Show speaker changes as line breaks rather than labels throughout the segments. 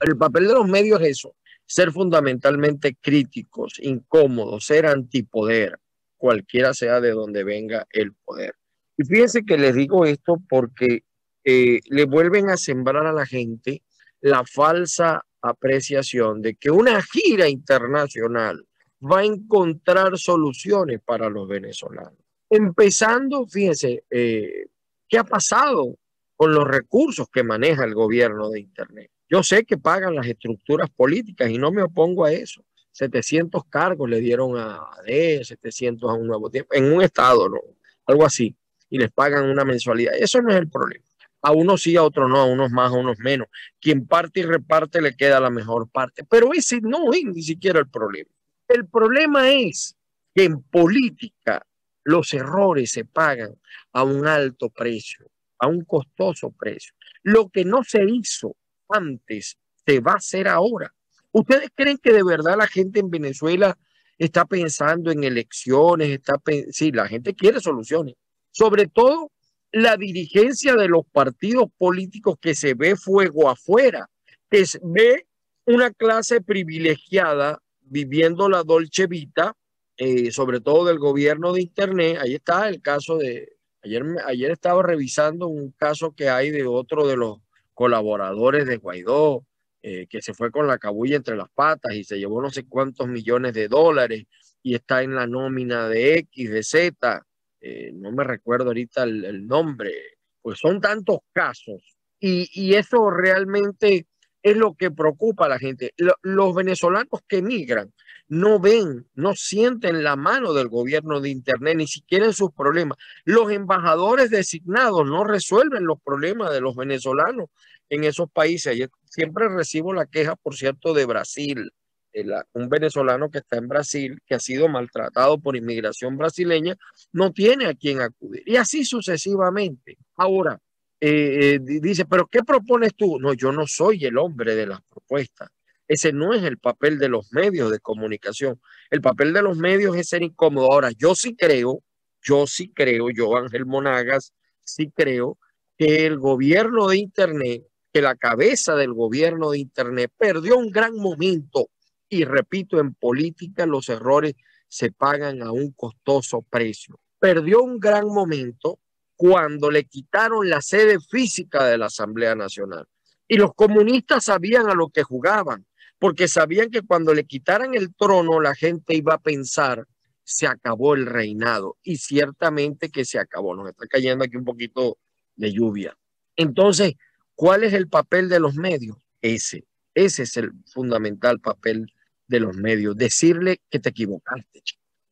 El papel de los medios es eso, ser fundamentalmente críticos, incómodos, ser antipoder, cualquiera sea de donde venga el poder. Y fíjense que les digo esto porque eh, le vuelven a sembrar a la gente la falsa apreciación de que una gira internacional va a encontrar soluciones para los venezolanos. Empezando, fíjense, eh, ¿qué ha pasado con los recursos que maneja el gobierno de Internet? Yo sé que pagan las estructuras políticas y no me opongo a eso. 700 cargos le dieron a AD, 700 a un nuevo tiempo, en un estado. Algo así. Y les pagan una mensualidad. Eso no es el problema. A unos sí, a otros no, a unos más, a unos menos. Quien parte y reparte le queda la mejor parte. Pero ese no es ni siquiera el problema. El problema es que en política los errores se pagan a un alto precio, a un costoso precio. Lo que no se hizo antes se va a hacer ahora. ¿Ustedes creen que de verdad la gente en Venezuela está pensando en elecciones? Está sí, la gente quiere soluciones. Sobre todo la dirigencia de los partidos políticos que se ve fuego afuera, que se ve una clase privilegiada viviendo la dolce vita, eh, sobre todo del gobierno de Internet. Ahí está el caso de, ayer, ayer estaba revisando un caso que hay de otro de los colaboradores de Guaidó, eh, que se fue con la cabulla entre las patas y se llevó no sé cuántos millones de dólares y está en la nómina de X, de Z, eh, no me recuerdo ahorita el, nombre, pues son tantos casos y, eso realmente es lo que preocupa a la gente. los venezolanos que emigran no ven, no sienten la mano del gobierno de Internet, ni siquiera en sus problemas. Los embajadores designados no resuelven los problemas de los venezolanos en esos países. siempre recibo la queja, por cierto, de Brasil un venezolano que está en Brasil, que ha sido maltratado por inmigración brasileña, no tiene a quien acudir. Y así sucesivamente. Ahora, eh, eh, dice, pero ¿qué propones tú? No, yo no soy el hombre de las propuestas. Ese no es el papel de los medios de comunicación. El papel de los medios es ser incómodo. Ahora, yo sí creo, yo sí creo, yo Ángel Monagas, sí creo que el gobierno de Internet, que la cabeza del gobierno de Internet perdió un gran momento y repito, en política los errores se pagan a un costoso precio. Perdió un gran momento cuando le quitaron la sede física de la Asamblea Nacional. Y los comunistas sabían a lo que jugaban, porque sabían que cuando le quitaran el trono la gente iba a pensar, se acabó el reinado. Y ciertamente que se acabó. Nos está cayendo aquí un poquito de lluvia. Entonces, ¿cuál es el papel de los medios? Ese, ese es el fundamental papel de los medios, decirle que te equivocaste.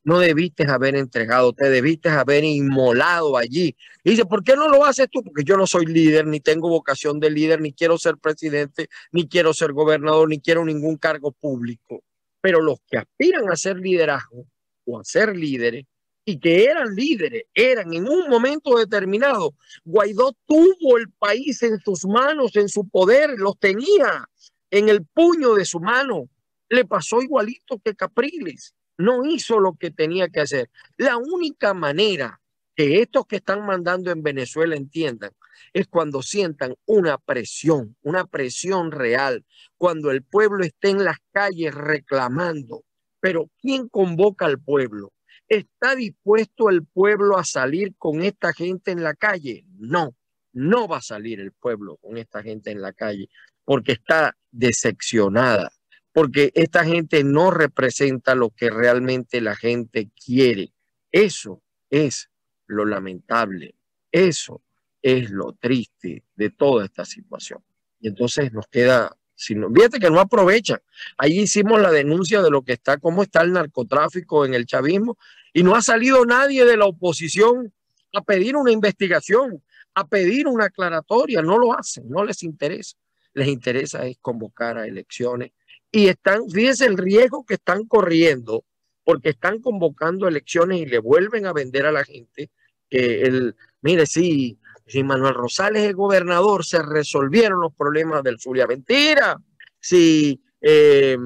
No debiste haber entregado, te debiste haber inmolado allí. Dice, ¿por qué no lo haces tú? Porque yo no soy líder, ni tengo vocación de líder, ni quiero ser presidente, ni quiero ser gobernador, ni quiero ningún cargo público. Pero los que aspiran a ser liderazgo o a ser líderes y que eran líderes, eran en un momento determinado. Guaidó tuvo el país en sus manos, en su poder, los tenía en el puño de su mano le pasó igualito que Capriles. No hizo lo que tenía que hacer. La única manera que estos que están mandando en Venezuela entiendan es cuando sientan una presión, una presión real, cuando el pueblo esté en las calles reclamando. Pero ¿quién convoca al pueblo? ¿Está dispuesto el pueblo a salir con esta gente en la calle? No, no va a salir el pueblo con esta gente en la calle porque está decepcionada porque esta gente no representa lo que realmente la gente quiere. Eso es lo lamentable, eso es lo triste de toda esta situación. Y entonces nos queda, si no, fíjate que no aprovecha. Ahí hicimos la denuncia de lo que está, cómo está el narcotráfico en el chavismo, y no ha salido nadie de la oposición a pedir una investigación, a pedir una aclaratoria, no lo hacen, no les interesa. Les interesa es convocar a elecciones y están, fíjense el riesgo que están corriendo, porque están convocando elecciones y le vuelven a vender a la gente que el, mire, si, si Manuel Rosales es gobernador, se resolvieron los problemas del Zulia. Mentira. Si eh,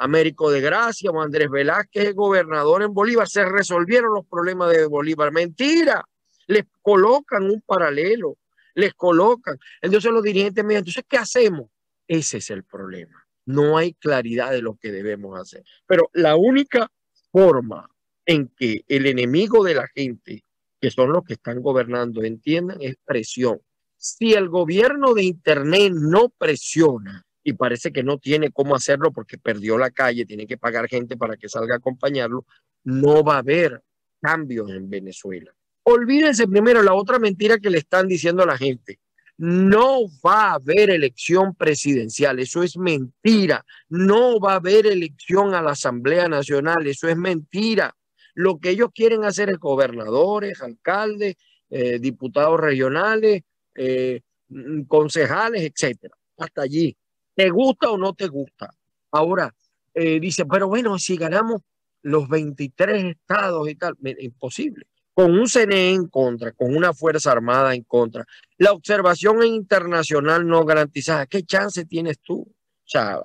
Américo de Gracia o Andrés Velázquez gobernador en Bolívar, se resolvieron los problemas de Bolívar. Mentira. Les colocan un paralelo, les colocan. Entonces los dirigentes me entonces, ¿qué hacemos? Ese es el problema. No hay claridad de lo que debemos hacer. Pero la única forma en que el enemigo de la gente, que son los que están gobernando, entiendan es presión. Si el gobierno de Internet no presiona, y parece que no tiene cómo hacerlo porque perdió la calle, tiene que pagar gente para que salga a acompañarlo, no va a haber cambios en Venezuela. Olvídense primero la otra mentira que le están diciendo a la gente. No va a haber elección presidencial, eso es mentira. No va a haber elección a la Asamblea Nacional, eso es mentira. Lo que ellos quieren hacer es gobernadores, alcaldes, eh, diputados regionales, eh, mm, concejales, etcétera. Hasta allí. ¿Te gusta o no te gusta? Ahora, eh, dice, pero bueno, si ganamos los 23 estados y tal, imposible. Con un CNE en contra, con una Fuerza Armada en contra, la observación internacional no garantizada, ¿qué chance tienes tú? O sea,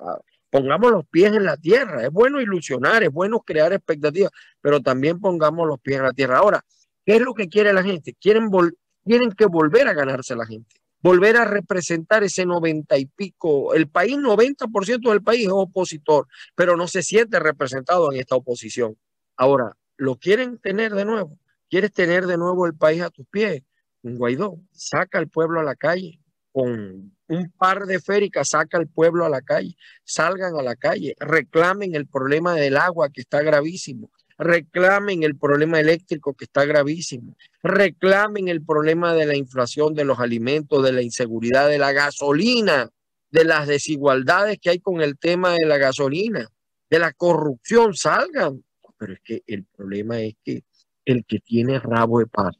pongamos los pies en la tierra. Es bueno ilusionar, es bueno crear expectativas, pero también pongamos los pies en la tierra. Ahora, ¿qué es lo que quiere la gente? Quieren, tienen que volver a ganarse la gente volver a representar ese noventa y pico. El país, 90% del país es opositor, pero no se siente representado en esta oposición. Ahora, ¿lo quieren tener de nuevo? ¿Quieres tener de nuevo el país a tus pies? Un Guaidó, saca al pueblo a la calle, con un par de féricas, saca al pueblo a la calle, salgan a la calle, reclamen el problema del agua que está gravísimo, reclamen el problema eléctrico que está gravísimo, reclamen el problema de la inflación de los alimentos, de la inseguridad de la gasolina, de las desigualdades que hay con el tema de la gasolina, de la corrupción, salgan. Pero es que el problema es que el que tiene rabo de paja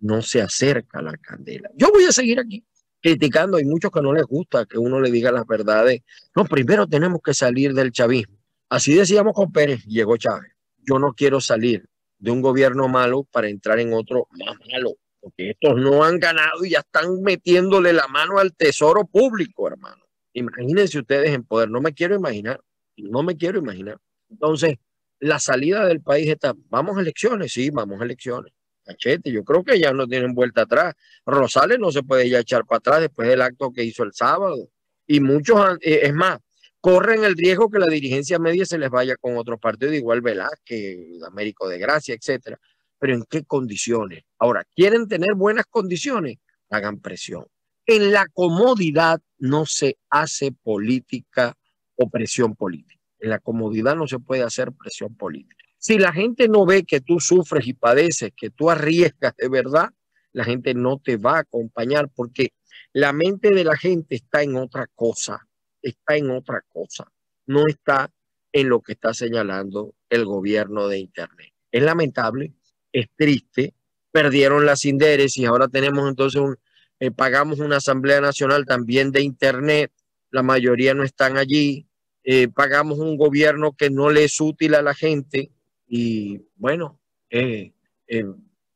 no se acerca a la candela. Yo voy a seguir aquí criticando, hay muchos que no les gusta que uno le diga las verdades. No, primero tenemos que salir del chavismo. Así decíamos con Pérez, llegó Chávez yo no quiero salir de un gobierno malo para entrar en otro más malo, porque estos no han ganado y ya están metiéndole la mano al tesoro público, hermano. Imagínense ustedes en poder, no me quiero imaginar, no me quiero imaginar. Entonces, la salida del país está, vamos a elecciones, sí, vamos a elecciones. Cachete, yo creo que ya no tienen vuelta atrás. Rosales no se puede ya echar para atrás después del acto que hizo el sábado. Y muchos, eh, es más, corren el riesgo que la dirigencia media se les vaya con otro partido, igual Velázquez, Américo de Gracia, etcétera. Pero ¿en qué condiciones? Ahora, ¿quieren tener buenas condiciones? Hagan presión. En la comodidad no se hace política o presión política. En la comodidad no se puede hacer presión política. Si la gente no ve que tú sufres y padeces, que tú arriesgas de verdad, la gente no te va a acompañar porque la mente de la gente está en otra cosa está en otra cosa, no está en lo que está señalando el gobierno de Internet. Es lamentable, es triste, perdieron las Inderes y ahora tenemos entonces un, eh, pagamos una Asamblea Nacional también de Internet, la mayoría no están allí, eh, pagamos un gobierno que no le es útil a la gente y bueno, eh,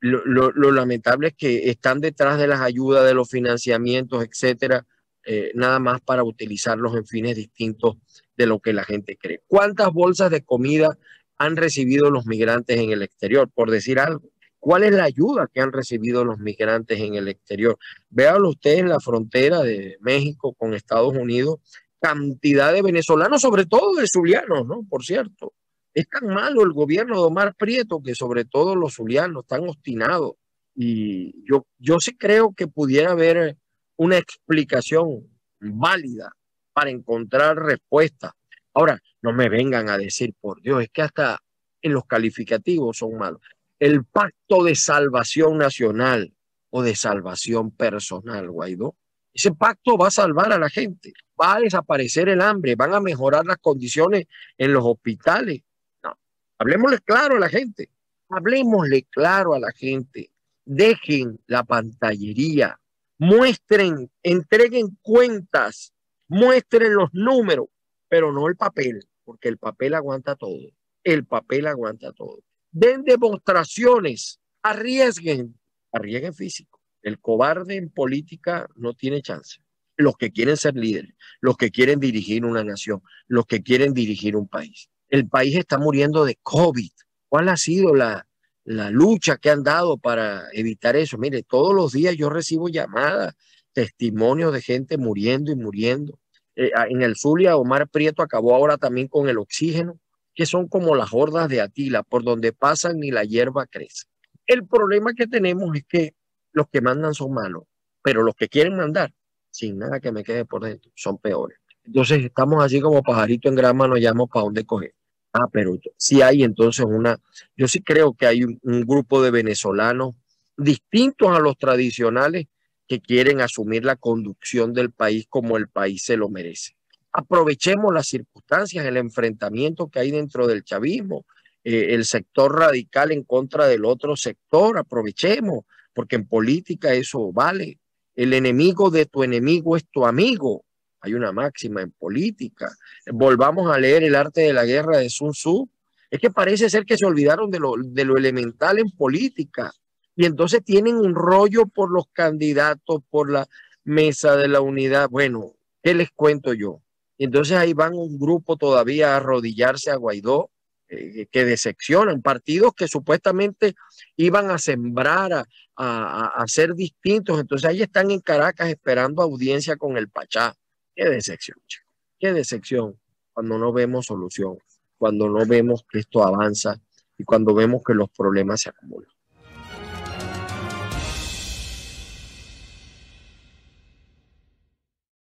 lo, lo, lamentable es que están detrás de las ayudas, de los financiamientos, etcétera, eh, nada más para utilizarlos en fines distintos de lo que la gente cree. ¿Cuántas bolsas de comida han recibido los migrantes en el exterior? Por decir algo. ¿Cuál es la ayuda que han recibido los migrantes en el exterior? Véanlo ustedes en la frontera de México con Estados Unidos, cantidad de venezolanos, sobre todo de zulianos, ¿no? Por cierto. Es tan malo el gobierno de Omar Prieto que sobre todo los zulianos están obstinados. Y yo, yo sí creo que pudiera haber una explicación válida para encontrar respuesta. Ahora, no me vengan a decir, por Dios, es que hasta en los calificativos son malos. El pacto de salvación nacional o de salvación personal, Guaidó, ese pacto va a salvar a la gente, va a desaparecer el hambre, van a mejorar las condiciones en los hospitales. No, hablemosle claro a la gente, hablemosle claro a la gente, dejen la pantallería, muestren, entreguen cuentas, muestren los números, pero no el papel, porque el papel aguanta todo. El papel aguanta todo. Den demostraciones, arriesguen, arriesguen físico. El cobarde en política no tiene chance. Los que quieren ser líderes, los que quieren dirigir una nación, los que quieren dirigir un país. El país está muriendo de COVID. ¿Cuál ha sido la, la lucha que han dado para evitar eso. Mire, todos los días yo recibo llamadas, testimonios de gente muriendo y muriendo. eh, en el Zulia, Omar Prieto acabó ahora también con el oxígeno, que son como las hordas de Atila, por donde pasan ni la hierba crece. El problema que tenemos es que los que mandan son malos, pero los que quieren mandar, sin nada que me quede por dentro, son peores. Entonces estamos así como pajarito en grama, no llamamos para dónde coger. Ah, pero sí hay entonces una, yo sí creo que hay un, grupo de venezolanos distintos a los tradicionales que quieren asumir la conducción del país como el país se lo merece. Aprovechemos las circunstancias, el enfrentamiento que hay dentro del chavismo, eh, el sector radical en contra del otro sector, aprovechemos, porque en política eso vale. El enemigo de tu enemigo es tu amigo. Hay una máxima en política. Volvamos a leer el arte de la guerra de Sun Tzu. Es que parece ser que se olvidaron de lo, elemental en política. Y entonces tienen un rollo por los candidatos, por la mesa de la unidad. Bueno, ¿qué les cuento yo? Y entonces ahí van un grupo todavía a arrodillarse a Guaidó, eh, que decepcionan, partidos que supuestamente iban a sembrar, a, a, a, ser distintos. Entonces ahí están en Caracas esperando audiencia con el Pachá. Qué decepción, chico. Qué decepción cuando no vemos solución, cuando no vemos que esto avanza y cuando vemos que los problemas se acumulan.